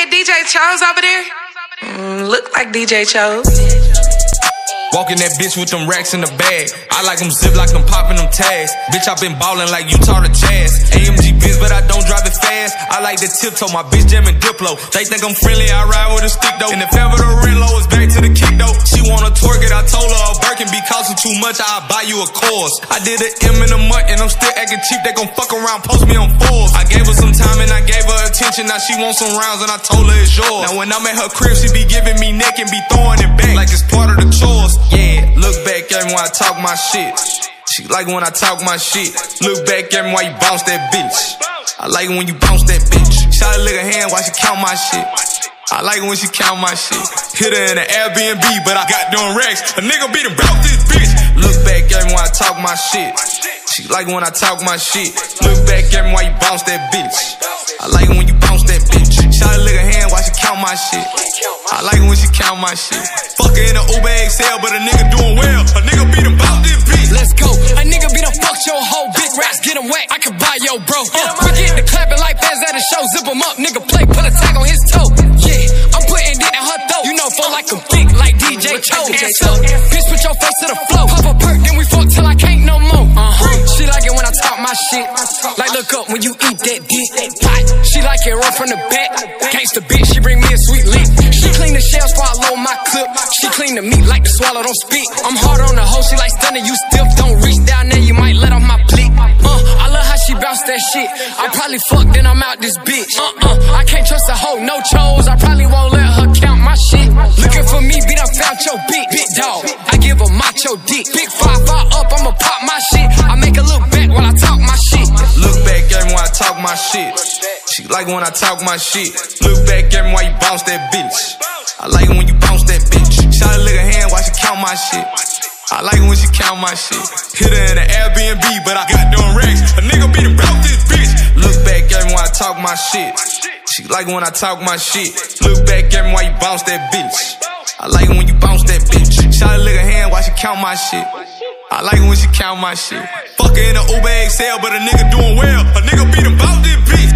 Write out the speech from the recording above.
said DJ Chose over there? Mm, look like DJ Chose. Walking that bitch with them racks in the bag. I like them zip like I'm popping them tags. Bitch, I been ballin' like Utah the Jazz. AMG Benz, but I don't drive it fast. I like the tiptoe, my bitch jamming Diplo. They think I'm friendly, I ride with a stick though. And if ever the rent low is back to the kick though. She wanna twerk it, I too much, I'll buy you a course. I did an M in a month and I'm still acting cheap. They gon' fuck around, post me on fours. I gave her some time and I gave her attention. Now she wants some rounds and I told her it's yours. Now when I'm at her crib, she be giving me neck and be throwing it back like it's part of the chores. Yeah, look back at me when I talk my shit. She like when I talk my shit. Look back at me while you bounce that bitch. I like when you bounce that bitch. Shot a lick hand while she count my shit. I like it when she count my shit. Hit her in the Airbnb, but I got them racks. A nigga him bout this bitch. Look back at me when I talk my shit. She like when I talk my shit. Look back at me while you bounce that bitch. I like it when you bounce that bitch. Shot a lick her hand while she count my shit. I like it when she count my shit. Fuck her in a Uber XL, but a nigga doing well. A nigga beat him bout this bitch. Let's go. A nigga beat him, fuck your whole big rats, get him wet. I can buy yo, bro. Uh, we get the clapping like fans at a show. Zip him up, nigga play, put a tag on his toe. Yeah, I'm putting it in her throat. You know, for like a thick, like DJ Cho. Ass up, bitch, put your face to the floor. My shit. Like, look up when you eat that dick. She like it rough from the back. Gangsta bitch, she bring me a sweet lick. She clean the shells before I load my clip. She clean the meat like the swallow, don't spit. I'm hard on the hoe, she like stunning you stiff. Don't reach down there, you might let off my blick. Uh, I love how she bounce that shit. I probably fuck, then I'm out this bitch. Uh uh, I can't trust a hoe, no chose. I probably won't let her count my shit. Looking for me, beat up, found your bitch. Big dog, I give a macho dick. Big five, five up, I'ma pop my She like when I talk my shit. Look back at me while you bounce that bitch. I like it when you bounce that bitch. Shot a her hand while she count my shit. I like it when she count my shit. Hit her in the Airbnb, but I got them racks. A nigga be him bout this bitch. Look back at me when I talk my shit. She like when I talk my shit. Look back at me while you bounce that bitch. I like it when you bounce that bitch. Shot a her hand while she count my shit. I like it when she count my shit. Fuck her in a Uber XL, but a nigga doing well. A nigga beat him bout this bitch.